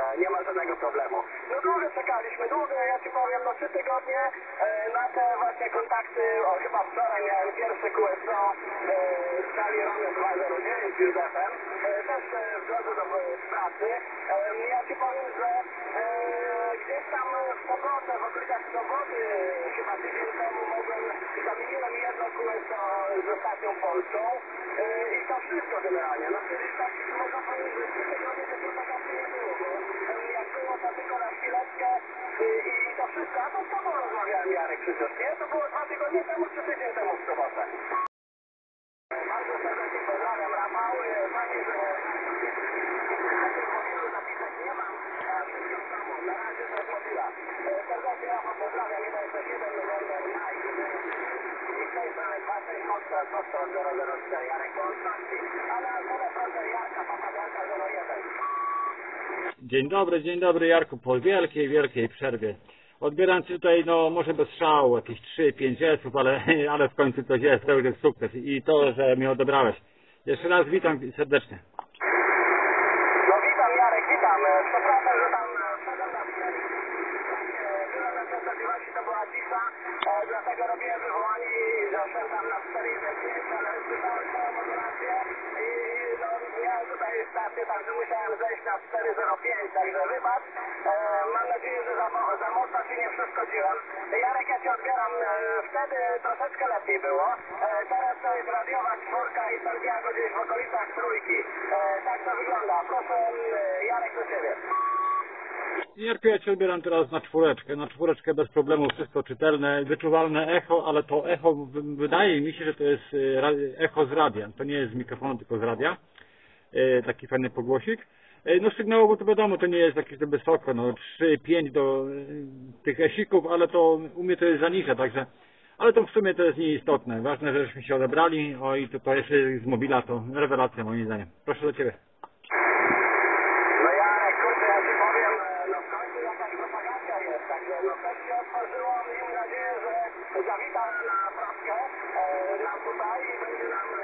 E, Nie ma żadnego problemu. No długo czekaliśmy, długo, ja ci powiem, no trzy tygodnie e, na te właśnie kontakty, o chyba wczoraj miałem pierwsze QSO e, z Kali Rony 209 z Józefem, e, też e, w drodze do e, pracy. E, ja ci powiem, że e, gdzieś tam w sobotę, w okolicach soboty, chyba tydzień temu mogłem, zamieniłem jedno QSO z ostatnią Polską e, i to wszystko generalnie. No czyli tak można powiedzieć, że trzy tygodnie tej propagacji nie było, bo e, jak było to tylko chwileczkę i, to wszystko, a to z tobą rozmawiałem Jarek przecież, nie? To było dwa tygodnie temu czy tydzień temu w sobotę. Bardzo serdecznie pozdrawiam Rafał, e, fajnie, że mobilu zapisać nie mam, a wszystko w domu, na razie jest mobila. E, Serdecznie Rafał pozdrawiam, 161 November Mike. I z tej strony 26 Foxtrot, Foxtrot 004, Jarek Polski, ale Alfred Fronter Jarka, Papagalka 01. Dzień dobry, dzień dobry Jarku, po wielkiej, wielkiej przerwie. Odbieram Cię tutaj, no może bez szału, jakieś 3-5 esów, ale, ale w końcu to jest, to już jest sukces i to, że mnie odebrałeś. Jeszcze raz witam serdecznie. No witam Jarek, witam. E, Przepraszam, że tam e. E, to była cisza, dlatego robiłem wywołanie i zaszedłem tam na 4,5, ale stację, także musiałem zejść na 4,05, także wybacz. E, mam nadzieję, że za, za mocno Ci nie przeszkodziłem. Jarek, ja Cię odbieram, e, wtedy troszeczkę lepiej było. E, teraz to jest radiowa czwórka i Santiago gdzieś w okolicach trójki. E, tak to wygląda. Proszę, e, Jarek, do Ciebie. Jarku, ja Cię odbieram teraz na czwóreczkę, na czwóreczkę bez problemu, wszystko czytelne, wyczuwalne echo, ale to echo, wydaje mi się, że to jest e, echo z radia, to nie jest z mikrofonu, tylko z radia, E, taki fajny pogłosik. E, no sygnałowo to wiadomo, to nie jest jakieś to wysoko, no 3-5 do e, tych esików, ale to u mnie to jest zanicza, także ale to w sumie to jest nieistotne. Ważne, żeśmy się odebrali, o i to, to jeszcze z mobila to rewelacja moim zdaniem. Proszę do Ciebie. No ja, kurde, ja powiem, no jakaś propagacja jest, także no coś się otworzyło, nadzieję, że zawita na prawkę e, nam tutaj i będzie nam